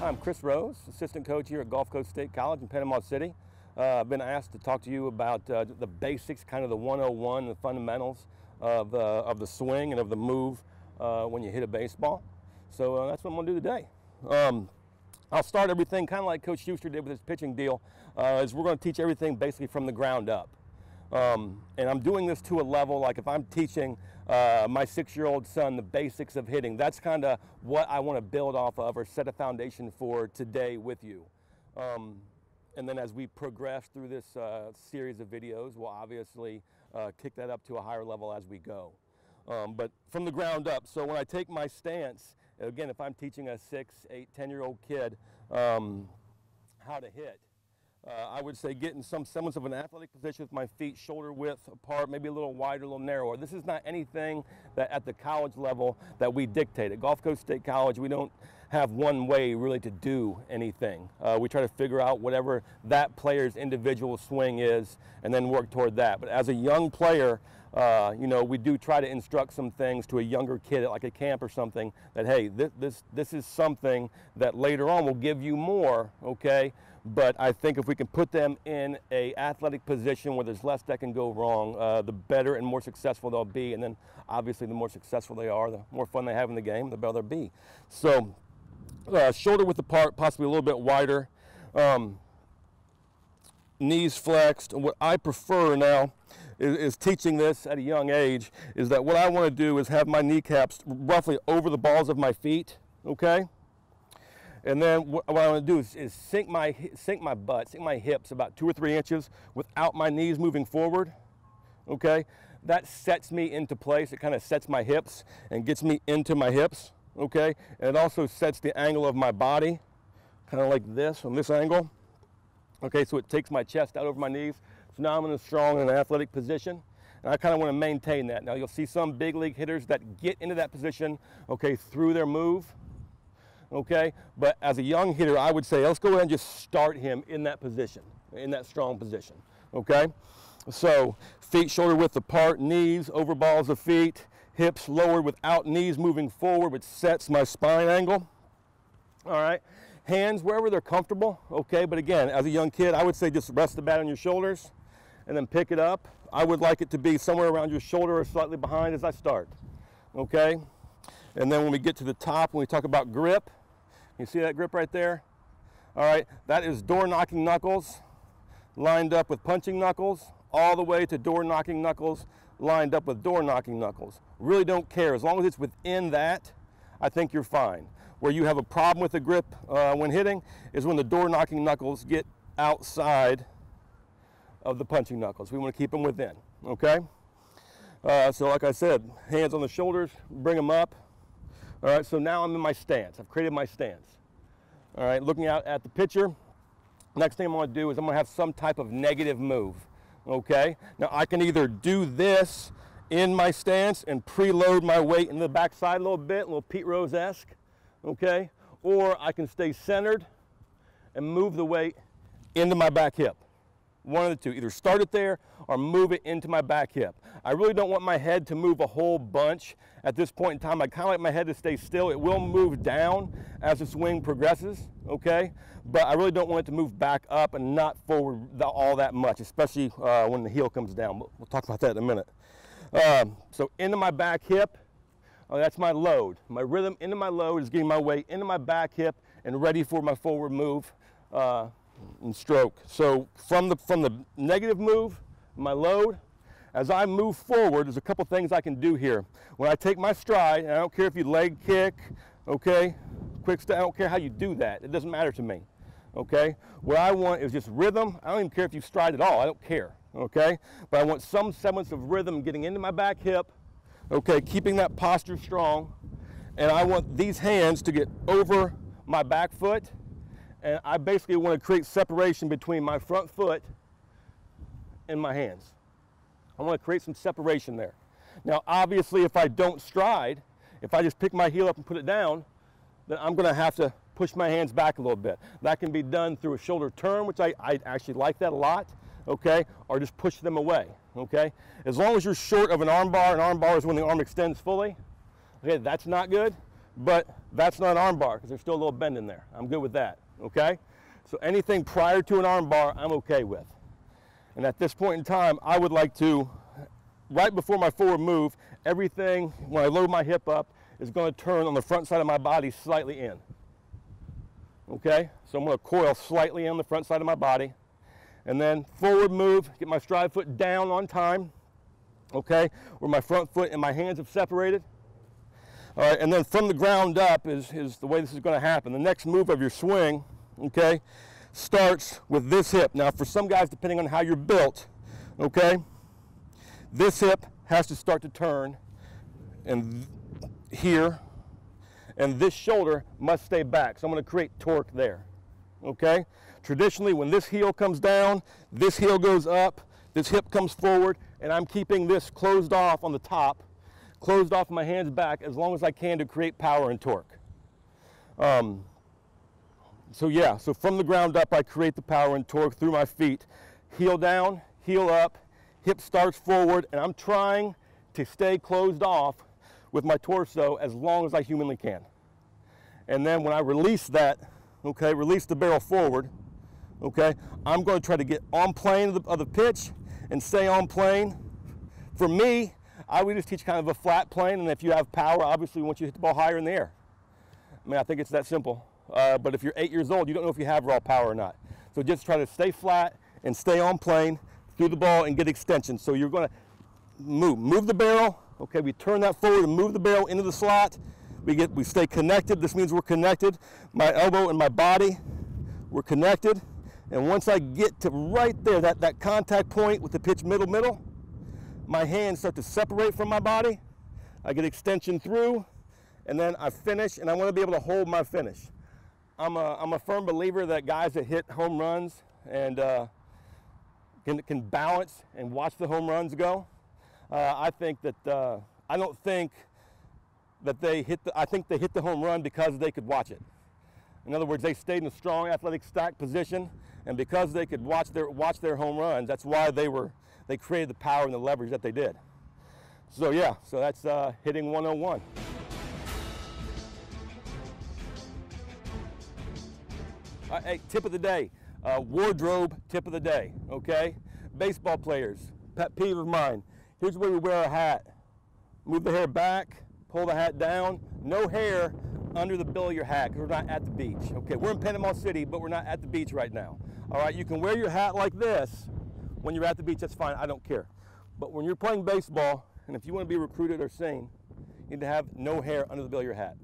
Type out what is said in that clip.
I'm Chris Rose, assistant coach here at Gulf Coast State College in Panama City. Uh, I've been asked to talk to you about uh, the basics, kind of the 101, the fundamentals of, uh, of the swing and of the move uh, when you hit a baseball. So uh, that's what I'm going to do today. Um, I'll start everything kind of like Coach Schuster did with his pitching deal, uh, is we're going to teach everything basically from the ground up. Um, and I'm doing this to a level like if I'm teaching uh, my six-year-old son the basics of hitting, that's kind of what I want to build off of or set a foundation for today with you. Um, and then as we progress through this uh, series of videos, we'll obviously uh, kick that up to a higher level as we go. Um, but from the ground up, so when I take my stance, again, if I'm teaching a six, eight, 10-year-old kid um, how to hit, uh, I would say get in some semblance of an athletic position with my feet shoulder width apart, maybe a little wider, a little narrower. This is not anything that at the college level that we dictate. At Gulf Coast State College, we don't have one way really to do anything. Uh, we try to figure out whatever that player's individual swing is and then work toward that. But as a young player, uh, you know, we do try to instruct some things to a younger kid at like a camp or something that, hey, this, this, this is something that later on will give you more, okay? But I think if we can put them in a athletic position where there's less that can go wrong, uh, the better and more successful they'll be. And then obviously the more successful they are, the more fun they have in the game, the better they'll be. So uh, shoulder width apart, possibly a little bit wider. Um, knees flexed. What I prefer now is, is, teaching this at a young age is that what I want to do is have my kneecaps roughly over the balls of my feet, okay? And then what, what I want to do is, is, sink my sink my butt, sink my hips about two or three inches without my knees moving forward. Okay, that sets me into place. It kind of sets my hips and gets me into my hips. Okay, and it also sets the angle of my body, kind of like this from this angle. Okay, so it takes my chest out over my knees. So in a strong and athletic position. And I kind of want to maintain that. Now you'll see some big league hitters that get into that position, okay, through their move okay? But as a young hitter, I would say let's go ahead and just start him in that position, in that strong position, okay? So feet shoulder width apart, knees over balls of feet, hips lowered without knees moving forward, which sets my spine angle, all right? Hands wherever they're comfortable, okay? But again, as a young kid, I would say just rest the bat on your shoulders and then pick it up. I would like it to be somewhere around your shoulder or slightly behind as I start, okay? And then when we get to the top, when we talk about grip, you see that grip right there? All right, that is door knocking knuckles lined up with punching knuckles, all the way to door knocking knuckles lined up with door knocking knuckles. Really don't care. As long as it's within that, I think you're fine. Where you have a problem with the grip uh, when hitting is when the door knocking knuckles get outside of the punching knuckles. We want to keep them within, okay? Uh, so like I said, hands on the shoulders, bring them up, all right, so now I'm in my stance. I've created my stance. All right, looking out at the pitcher. Next thing I'm gonna do is I'm gonna have some type of negative move, okay? Now I can either do this in my stance and preload my weight in the backside a little bit, a little Pete Rose-esque, okay? Or I can stay centered and move the weight into my back hip. One of the two, either start it there or move it into my back hip. I really don't want my head to move a whole bunch at this point in time. I kind of like my head to stay still. It will move down as the swing progresses, okay? But I really don't want it to move back up and not forward all that much, especially uh, when the heel comes down. We'll talk about that in a minute. Um, so into my back hip, oh, that's my load. My rhythm into my load is getting my weight into my back hip and ready for my forward move. Uh, and stroke. So from the, from the negative move, my load, as I move forward, there's a couple things I can do here. When I take my stride, I don't care if you leg kick, okay, quick step, I don't care how you do that. It doesn't matter to me, okay? What I want is just rhythm. I don't even care if you stride at all. I don't care, okay? But I want some semblance of rhythm getting into my back hip, okay, keeping that posture strong. And I want these hands to get over my back foot and I basically want to create separation between my front foot and my hands. I want to create some separation there. Now, obviously, if I don't stride, if I just pick my heel up and put it down, then I'm going to have to push my hands back a little bit. That can be done through a shoulder turn, which I, I actually like that a lot, okay? Or just push them away, okay? As long as you're short of an arm bar, an arm bar is when the arm extends fully, okay, that's not good. but that's not an arm bar because there's still a little bend in there. I'm good with that, okay? So anything prior to an arm bar, I'm okay with. And at this point in time, I would like to, right before my forward move, everything, when I load my hip up, is going to turn on the front side of my body slightly in. Okay, so I'm going to coil slightly on the front side of my body. And then forward move, get my stride foot down on time. Okay, where my front foot and my hands have separated. All right, and then from the ground up is, is the way this is going to happen. The next move of your swing, okay, starts with this hip. Now, for some guys, depending on how you're built, okay, this hip has to start to turn and here, and this shoulder must stay back. So I'm going to create torque there. Okay? Traditionally, when this heel comes down, this heel goes up, this hip comes forward, and I'm keeping this closed off on the top, closed off my hands back as long as I can to create power and torque. Um, so yeah, so from the ground up, I create the power and torque through my feet. Heel down, heel up, hip starts forward, and I'm trying to stay closed off with my torso as long as I humanly can. And then when I release that, okay, release the barrel forward, okay, I'm going to try to get on plane of the, of the pitch and stay on plane. For me, I would just teach kind of a flat plane, and if you have power, obviously, we want you to hit the ball higher in the air. I mean, I think it's that simple. Uh, but if you're eight years old, you don't know if you have raw power or not. So just try to stay flat and stay on plane through the ball and get extension. So you're going to move, move the barrel, Okay, we turn that forward and move the barrel into the slot. We get, we stay connected. This means we're connected. My elbow and my body, we're connected. And once I get to right there, that, that contact point with the pitch middle, middle, my hands start to separate from my body. I get extension through, and then I finish, and I want to be able to hold my finish. I'm a, I'm a firm believer that guys that hit home runs and uh, can, can balance and watch the home runs go, uh, I think that uh, I don't think that they hit the, I think they hit the home run because they could watch it. In other words, they stayed in a strong athletic stack position, and because they could watch their watch their home runs, that's why they were they created the power and the leverage that they did. So yeah, so that's uh, hitting 101. Uh, hey, tip of the day, uh, wardrobe tip of the day. Okay, baseball players, pet peeve of mine Here's way we wear a hat. Move the hair back, pull the hat down. No hair under the bill of your hat because we're not at the beach. Okay, we're in Panama City, but we're not at the beach right now. All right, you can wear your hat like this when you're at the beach, that's fine, I don't care. But when you're playing baseball, and if you want to be recruited or seen, you need to have no hair under the bill of your hat.